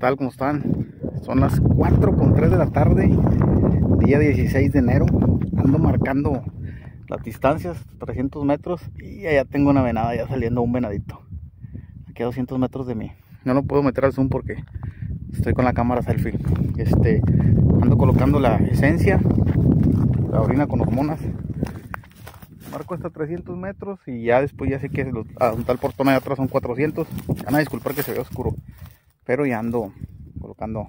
tal? ¿Cómo están? Son las 4 con 3 de la tarde, día 16 de enero. Ando marcando las distancias, 300 metros, y allá tengo una venada ya saliendo un venadito. Aquí a 200 metros de mí. No lo puedo meter al zoom porque estoy con la cámara selfie. Este, ando colocando la esencia, la orina con hormonas. Marco hasta 300 metros y ya después ya sé que a un tal portón allá atrás son 400. Van a disculpar que se ve oscuro, pero ya ando colocando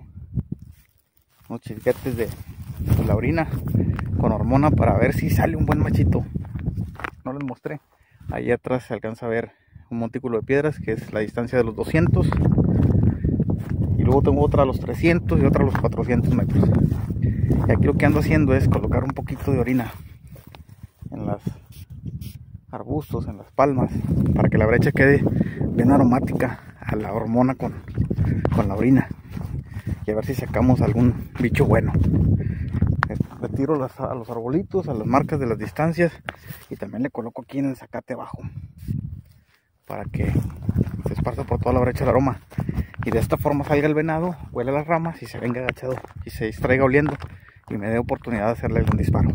unos chisguetes de, de la orina con hormona para ver si sale un buen machito. No les mostré. Ahí atrás se alcanza a ver un montículo de piedras que es la distancia de los 200 y luego tengo otra a los 300 y otra a los 400 metros y aquí lo que ando haciendo es colocar un poquito de orina en los arbustos, en las palmas para que la brecha quede bien aromática a la hormona con, con la orina y a ver si sacamos algún bicho bueno retiro las, a los arbolitos, a las marcas de las distancias y también le coloco aquí en el zacate abajo para que se esparza por toda la brecha el aroma y de esta forma salga el venado, huele las ramas y se venga agachado y se distraiga oliendo y me dé oportunidad de hacerle algún disparo.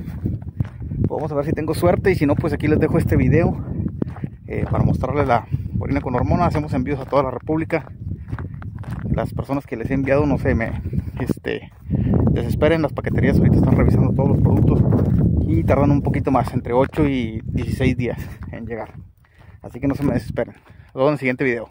Vamos a ver si tengo suerte y si no pues aquí les dejo este video eh, para mostrarles la orina con hormona. Hacemos envíos a toda la república. Las personas que les he enviado no se me este, desesperen, las paqueterías ahorita están revisando todos los productos y tardan un poquito más, entre 8 y 16 días en llegar. Así que no se me desesperen. Nos vemos en el siguiente video.